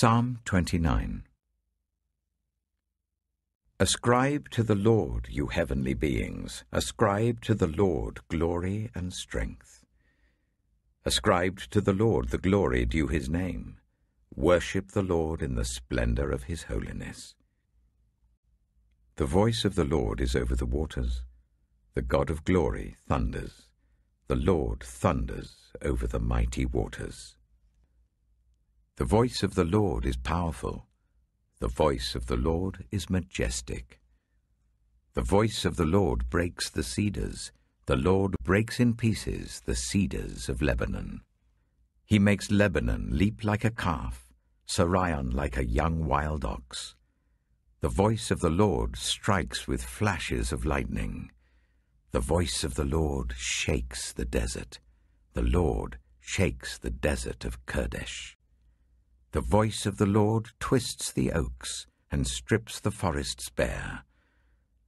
Psalm 29 Ascribe to the Lord, you heavenly beings, ascribe to the Lord glory and strength. Ascribe to the Lord the glory due his name. Worship the Lord in the splendor of his holiness. The voice of the Lord is over the waters. The God of glory thunders. The Lord thunders over the mighty waters. The voice of the Lord is powerful. The voice of the Lord is majestic. The voice of the Lord breaks the cedars. The Lord breaks in pieces the cedars of Lebanon. He makes Lebanon leap like a calf, Sirion like a young wild ox. The voice of the Lord strikes with flashes of lightning. The voice of the Lord shakes the desert. The Lord shakes the desert of Kadesh. The voice of the Lord twists the oaks and strips the forests bare.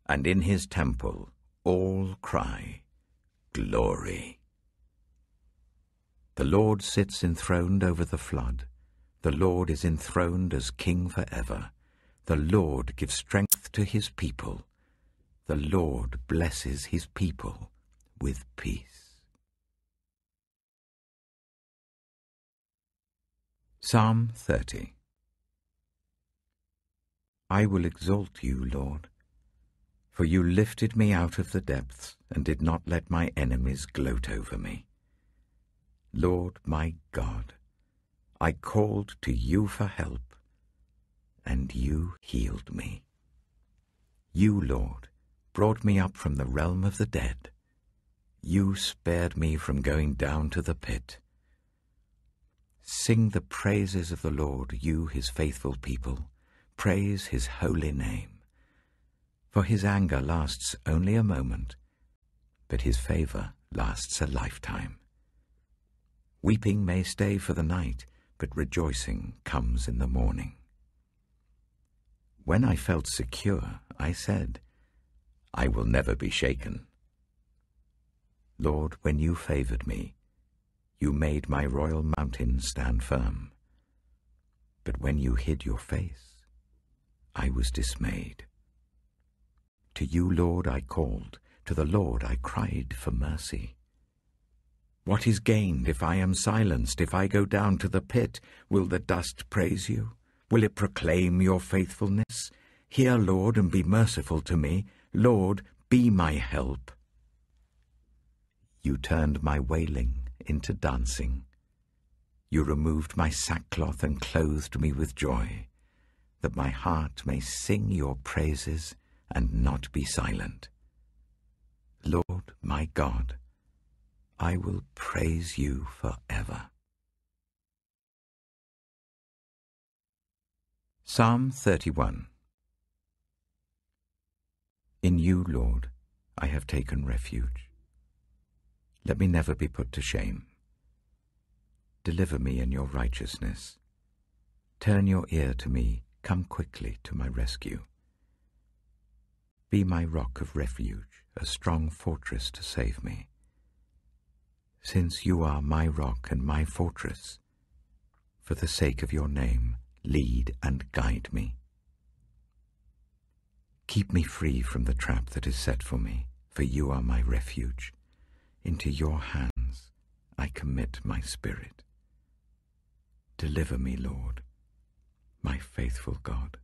And in his temple all cry, Glory. The Lord sits enthroned over the flood. The Lord is enthroned as King forever. The Lord gives strength to his people. The Lord blesses his people with peace. Psalm 30 I will exalt you, Lord, for you lifted me out of the depths and did not let my enemies gloat over me. Lord my God, I called to you for help, and you healed me. You, Lord, brought me up from the realm of the dead. You spared me from going down to the pit. Sing the praises of the Lord, you his faithful people. Praise his holy name. For his anger lasts only a moment, but his favor lasts a lifetime. Weeping may stay for the night, but rejoicing comes in the morning. When I felt secure, I said, I will never be shaken. Lord, when you favored me, you made my royal mountain stand firm. But when you hid your face, I was dismayed. To you, Lord, I called, to the Lord I cried for mercy. What is gained if I am silenced, if I go down to the pit? Will the dust praise you? Will it proclaim your faithfulness? Hear, Lord, and be merciful to me. Lord, be my help. You turned my wailing into dancing. You removed my sackcloth and clothed me with joy, that my heart may sing your praises and not be silent. Lord my God, I will praise you forever. Psalm 31 In you, Lord, I have taken refuge. Let me never be put to shame. Deliver me in your righteousness. Turn your ear to me, come quickly to my rescue. Be my rock of refuge, a strong fortress to save me. Since you are my rock and my fortress, for the sake of your name, lead and guide me. Keep me free from the trap that is set for me, for you are my refuge. Into your hands I commit my spirit. Deliver me, Lord, my faithful God.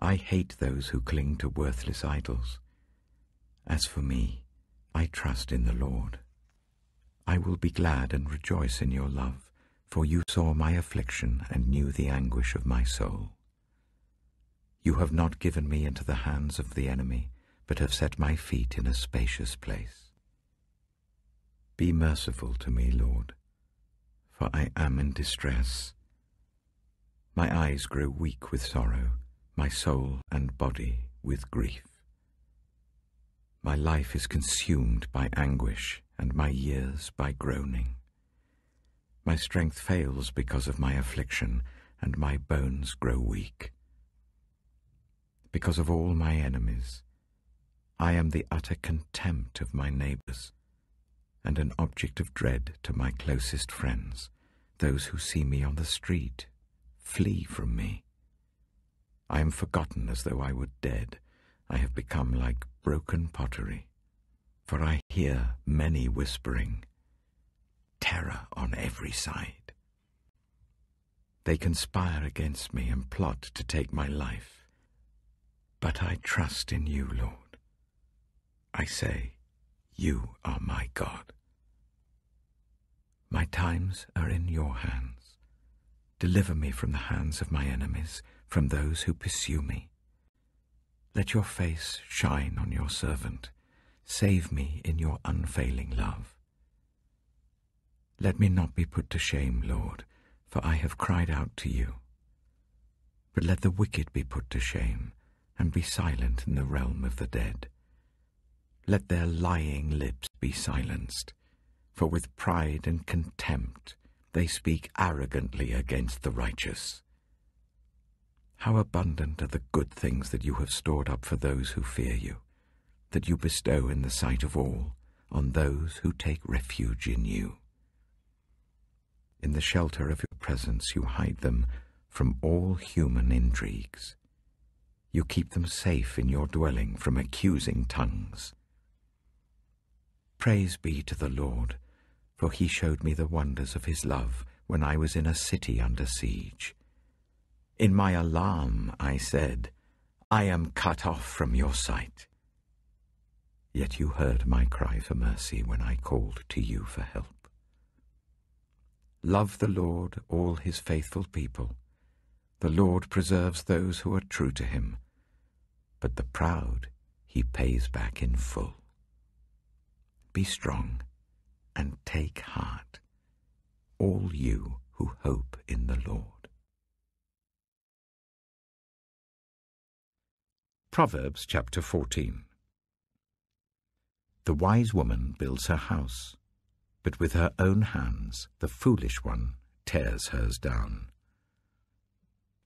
I hate those who cling to worthless idols. As for me, I trust in the Lord. I will be glad and rejoice in your love, for you saw my affliction and knew the anguish of my soul. You have not given me into the hands of the enemy, but have set my feet in a spacious place. Be merciful to me, Lord, for I am in distress. My eyes grow weak with sorrow, my soul and body with grief. My life is consumed by anguish, and my years by groaning. My strength fails because of my affliction, and my bones grow weak. Because of all my enemies, I am the utter contempt of my neighbours, and an object of dread to my closest friends, Those who see me on the street flee from me. I am forgotten as though I were dead. I have become like broken pottery. For I hear many whispering, terror on every side. They conspire against me and plot to take my life. But I trust in you, Lord. I say, You are my God. My times are in your hands. Deliver me from the hands of my enemies, from those who pursue me. Let your face shine on your servant. Save me in your unfailing love. Let me not be put to shame, Lord, for I have cried out to you. But let the wicked be put to shame, and be silent in the realm of the dead. Let their lying lips be silenced, for with pride and contempt they speak arrogantly against the righteous. How abundant are the good things that you have stored up for those who fear you, that you bestow in the sight of all on those who take refuge in you. In the shelter of your presence you hide them from all human intrigues. You keep them safe in your dwelling from accusing tongues. Praise be to the Lord, for he showed me the wonders of his love when I was in a city under siege. In my alarm I said, I am cut off from your sight. Yet you heard my cry for mercy when I called to you for help. Love the Lord, all his faithful people. The Lord preserves those who are true to him, but the proud he pays back in full. Be strong and take heart, all you who hope in the Lord. Proverbs chapter 14 The wise woman builds her house but with her own hands the foolish one tears hers down.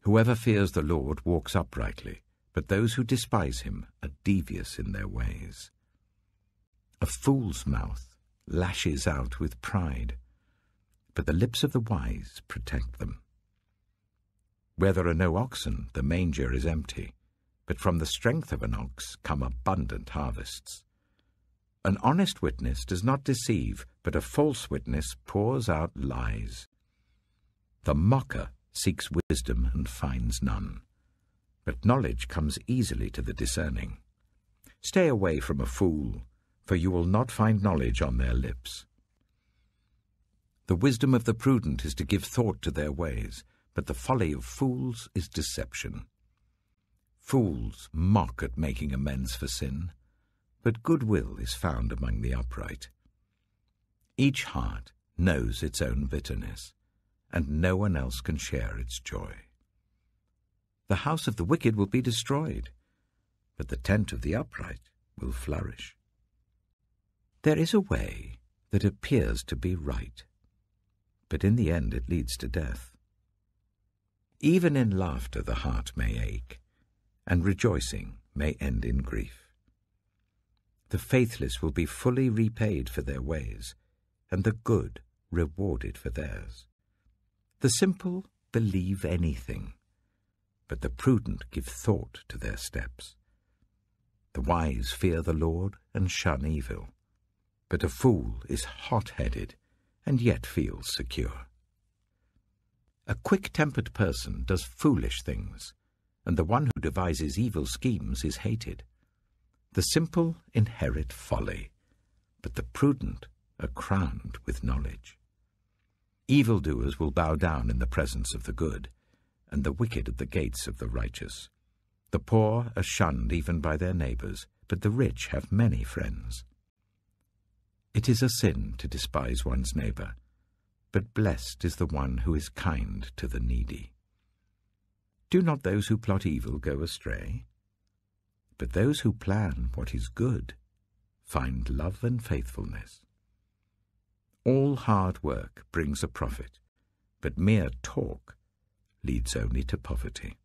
Whoever fears the Lord walks uprightly, but those who despise him are devious in their ways. A fool's mouth lashes out with pride, but the lips of the wise protect them. Where there are no oxen, the manger is empty, but from the strength of an ox come abundant harvests. An honest witness does not deceive, but a false witness pours out lies. The mocker seeks wisdom and finds none, but knowledge comes easily to the discerning. Stay away from a fool, for you will not find knowledge on their lips. The wisdom of the prudent is to give thought to their ways, but the folly of fools is deception. Fools mock at making amends for sin, but goodwill is found among the upright. Each heart knows its own bitterness, and no one else can share its joy. The house of the wicked will be destroyed, but the tent of the upright will flourish. There is a way that appears to be right, but in the end it leads to death. Even in laughter the heart may ache, and rejoicing may end in grief the faithless will be fully repaid for their ways, and the good rewarded for theirs. The simple believe anything, but the prudent give thought to their steps. The wise fear the Lord and shun evil, but a fool is hot-headed and yet feels secure. A quick-tempered person does foolish things, and the one who devises evil schemes is hated. The simple inherit folly, but the prudent are crowned with knowledge. Evildoers will bow down in the presence of the good, and the wicked at the gates of the righteous. The poor are shunned even by their neighbours, but the rich have many friends. It is a sin to despise one's neighbour, but blessed is the one who is kind to the needy. Do not those who plot evil go astray? But those who plan what is good find love and faithfulness. All hard work brings a profit, but mere talk leads only to poverty.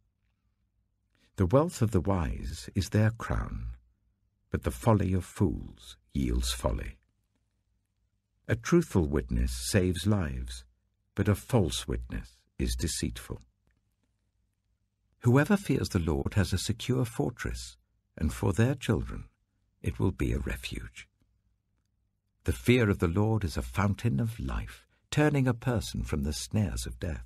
The wealth of the wise is their crown, but the folly of fools yields folly. A truthful witness saves lives, but a false witness is deceitful. Whoever fears the Lord has a secure fortress, and for their children it will be a refuge. The fear of the Lord is a fountain of life, turning a person from the snares of death.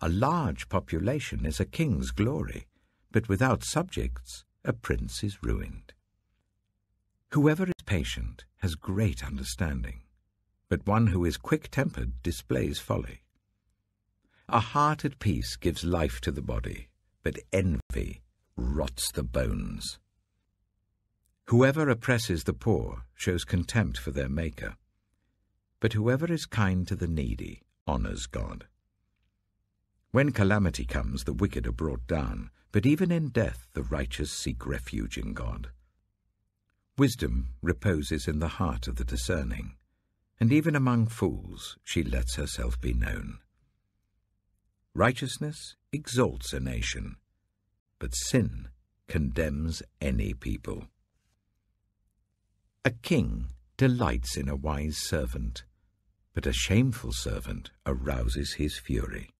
A large population is a king's glory, but without subjects a prince is ruined. Whoever is patient has great understanding, but one who is quick-tempered displays folly. A heart at peace gives life to the body, but envy rots the bones. Whoever oppresses the poor shows contempt for their Maker, but whoever is kind to the needy honours God. When calamity comes, the wicked are brought down, but even in death the righteous seek refuge in God. Wisdom reposes in the heart of the discerning, and even among fools she lets herself be known. Righteousness exalts a nation, but sin condemns any people. A king delights in a wise servant, but a shameful servant arouses his fury.